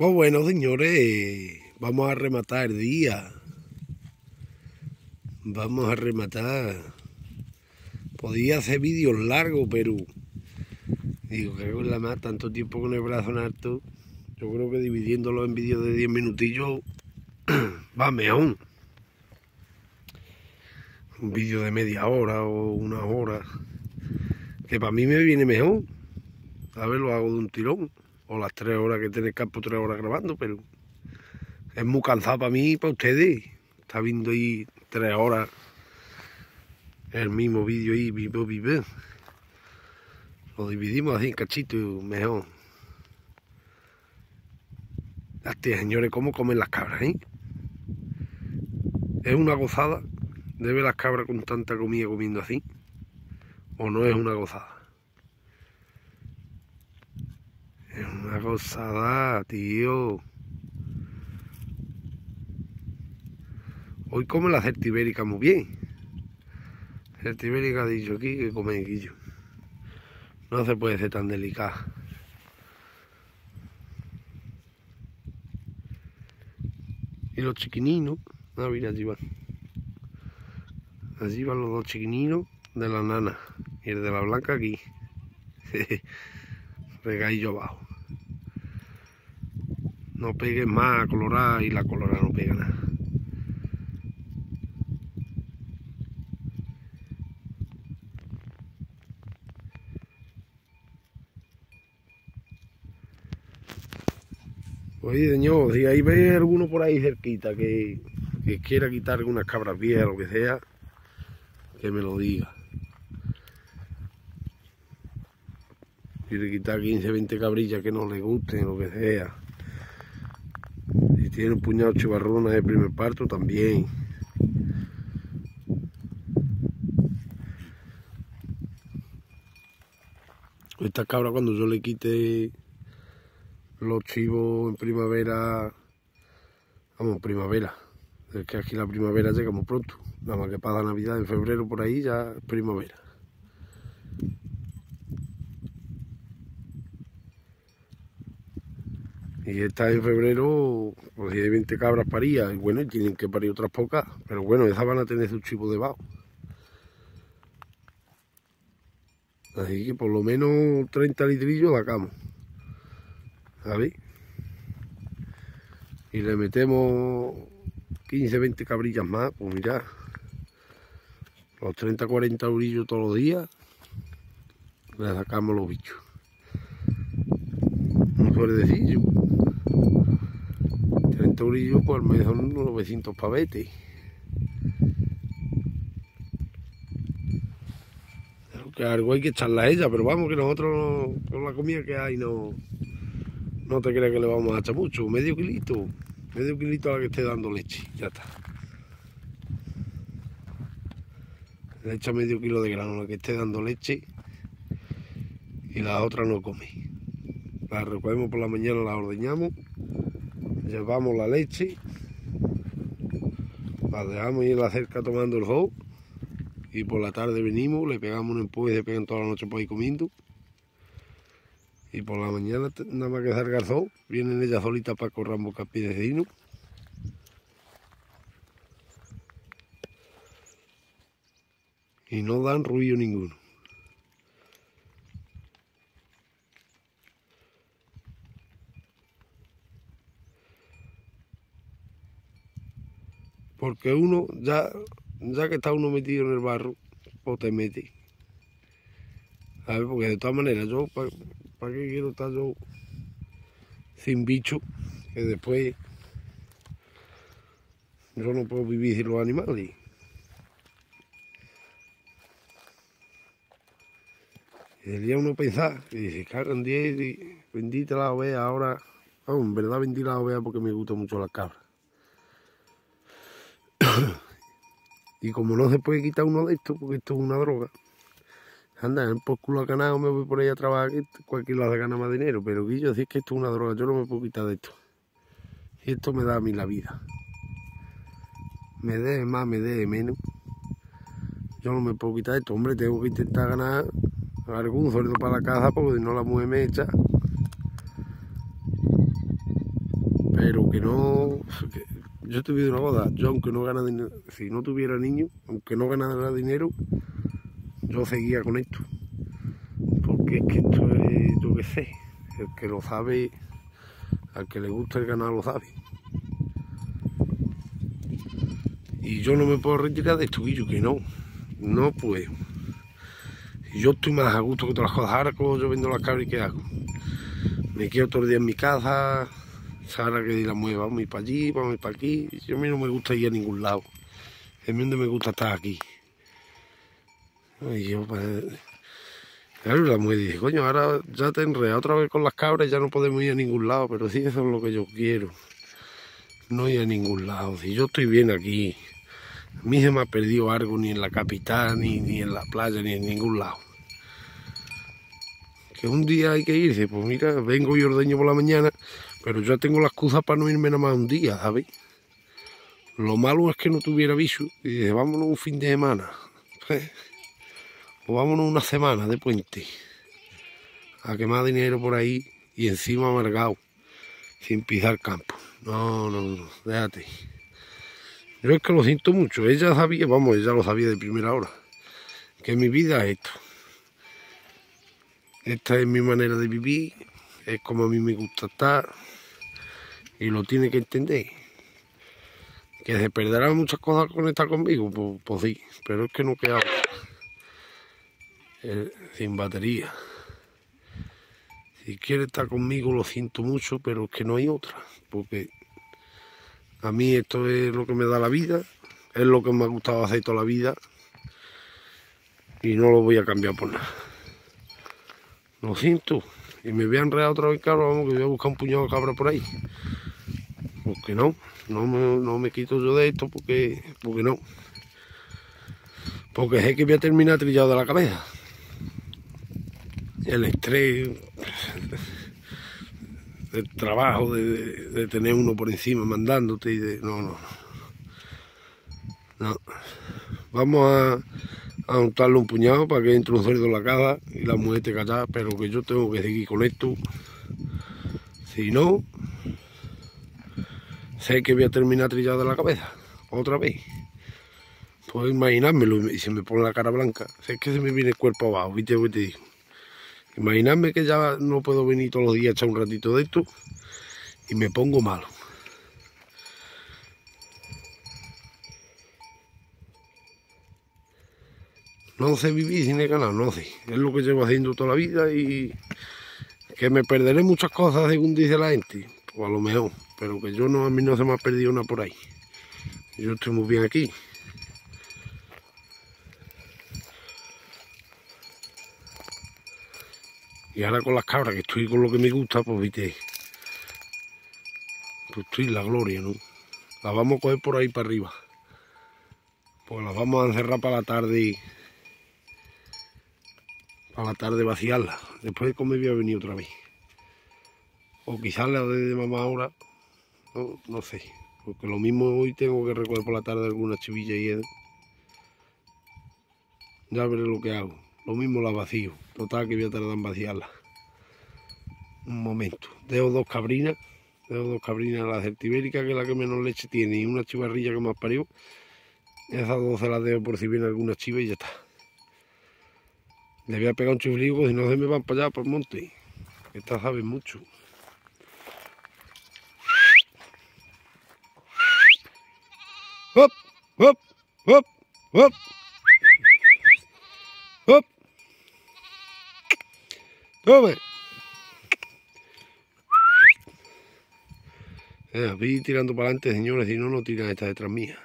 Pues bueno, señores, vamos a rematar el día. Vamos a rematar. Podía hacer vídeos largos, pero digo que con la más tanto tiempo con el brazo en alto. Yo creo que dividiéndolo en vídeos de 10 minutillos va mejor. Un vídeo de media hora o una hora. Que para mí me viene mejor. A ver, lo hago de un tirón. O las tres horas que tiene campo, tres horas grabando, pero es muy cansado para mí y para ustedes. Está viendo ahí tres horas el mismo vídeo ahí, vivo, vivo. Lo dividimos así en cachitos, mejor. Hostia, señores, ¿cómo comen las cabras, eh? ¿Es una gozada de ver las cabras con tanta comida comiendo así? ¿O no es una gozada? Una gozada, tío. Hoy come la certibérica muy bien. Certibérica ha dicho aquí que come guillo. No se puede ser tan delicada. Y los chiquininos, ah, mira, allí van. Allí van los dos chiquininos de la nana. Y el de la blanca aquí. Regadillo abajo. No pegues más a colorada y la colorada no pega nada. Oye, señor, si ahí ve alguno por ahí cerquita que, que quiera quitar algunas cabras viejas, lo que sea, que me lo diga. Quiere quitar 15, 20 cabrillas que no le gusten, lo que sea. Tiene un puñado de chivarronas de primer parto, también. Esta cabra cuando yo le quite los chivos en primavera, vamos, primavera, es que aquí la primavera llega muy pronto, nada más que pasa Navidad en febrero por ahí ya es primavera. Y está en febrero, pues si hay 20 cabras parías, y bueno, y tienen que parir otras pocas, pero bueno, esas van a tener su chivo debajo. Así que por lo menos 30 litrillos sacamos. ¿sabéis? Y le metemos 15, 20 cabrillas más, pues mirad, los 30, 40 eurillos todos los días, le sacamos los bichos. No suele decir yo. 30 eurillos por mes son unos 900 pavetes. Que algo hay que echarla a ella, pero vamos que nosotros con la comida que hay no, no te creas que le vamos a echar mucho, medio kilito, medio kilito a la que esté dando leche, ya está. Le echa medio kilo de grano a la que esté dando leche y la otra no come. La recogemos por la mañana, la ordeñamos, llevamos la leche, la dejamos ahí en la cerca tomando el jugo y por la tarde venimos, le pegamos un empuje y se pegan toda la noche por ahí comiendo y por la mañana nada más que salga el sol, vienen ellas solitas para correr boca de y no dan ruido ninguno. Porque uno, ya, ya que está uno metido en el barro, pues te mete. Ver, porque de todas maneras, yo ¿Para qué quiero estar yo sin bicho? Que después yo no puedo vivir sin los animales. Y el día uno pensar, y dice, cagan 10, y bendita la ovea, ahora, oh, en verdad vendí la ovea porque me gusta mucho la cabra. Y como no se puede quitar uno de estos, porque esto es una droga, anda, por culo ganado me voy por ahí a trabajar, que cualquier lado gana más dinero, pero Guillo, si es que esto es una droga, yo no me puedo quitar de esto. Y esto me da a mí la vida. Me dé más, me dé menos. Yo no me puedo quitar de esto, hombre, tengo que intentar ganar algún sueldo para la casa porque si no la mujer me echa. pero que no... yo te pido una cosa, yo aunque no gana dinero, si no tuviera niños, aunque no ganara dinero, yo seguía con esto. Porque es que esto es, yo qué sé, el que lo sabe, al que le gusta el ganar lo sabe. Y yo no me puedo retirar de esto, que no, no puedo. yo estoy más a gusto que las cosas. Ahora como yo vendo las cabras, ¿qué hago? Me quedo todo el día en mi casa, Sara que la mueva, vamos a ir para allí, vamos a ir para aquí. Yo a mí no me gusta ir a ningún lado. A mí donde me gusta estar aquí. Y yo, pues, claro, la mujer dice, coño, ahora ya te enredé otra vez con las cabras, ya no podemos ir a ningún lado, pero sí, eso es lo que yo quiero. No ir a ningún lado, si yo estoy bien aquí. A mí se me ha perdido algo ni en la capital, ni, ni en la playa, ni en ningún lado. Que un día hay que irse, pues mira, vengo y ordeño por la mañana, pero ya tengo la excusa para no irme nada más un día, ¿sabes? Lo malo es que no tuviera aviso y dije, vámonos un fin de semana. O vámonos una semana de puente. A quemar dinero por ahí y encima amargado, sin pisar campo. No, no, no, déjate. Yo es que lo siento mucho. Ella sabía, vamos, ella lo sabía de primera hora. Que mi vida es esto. Esta es mi manera de vivir. Es como a mí me gusta estar. Y lo tiene que entender. Que se perderán muchas cosas con estar conmigo, pues, pues sí. Pero es que no queda eh, sin batería. Si quiere estar conmigo lo siento mucho, pero es que no hay otra. Porque a mí esto es lo que me da la vida, es lo que me ha gustado hacer toda la vida y no lo voy a cambiar por nada. Lo siento. Y me voy a enredar otra vez, claro, vamos, que voy a buscar un puñado de cabra por ahí. Porque no, no me, no me quito yo de esto porque, porque no. Porque sé que voy a terminar trillado de la cabeza. El estrés, el trabajo de, tener uno por encima mandándote y de... No, no, no. Vamos a, a un puñado para que entre un cerdo en la casa y la mujer te callada, pero que yo tengo que seguir con esto. Si no, sé que voy a terminar trillado de la cabeza, otra vez. Puedo imaginármelo y se me pone la cara blanca. Sé que se me viene el cuerpo abajo, ¿viste lo que te digo? Imaginadme que ya no puedo venir todos los días a echar un ratito de esto y me pongo malo. No sé vivir sin el canal, no sé. Es lo que llevo haciendo toda la vida y que me perderé muchas cosas según dice la gente. Pues a lo mejor, pero que yo no, a mí no se me ha perdido una por ahí. Yo estoy muy bien aquí. Y ahora con las cabras, que estoy con lo que me gusta, pues viste, pues estoy en la gloria, ¿no? Las vamos a coger por ahí para arriba. Pues las vamos a encerrar para la tarde. Para la tarde vaciarlas. Después de comer voy a venir otra vez. O quizás la de mamá ahora. No, sé. Porque lo mismo hoy tengo que recoger por la tarde alguna chivilla y Ya veré lo que hago. Lo mismo la vacío. Total que voy a tardar en vaciarla. Un momento. Dejo dos cabrinas. Dejo dos cabrinas, la certibérica, que es la que menos leche tiene, y una chivarrilla que más parió. Esas dos se las dejo por si viene alguna chiva y ya está. Le voy a pegar un chufligo si no se me van para allá, para el monte. Estas saben mucho. ¡Hop! ¡Hop! ¡Hop! ¡Hop! ¡Hop! ¡Tome! Eh, vi tirando para adelante, señores, si no, no tiran esta detrás mía.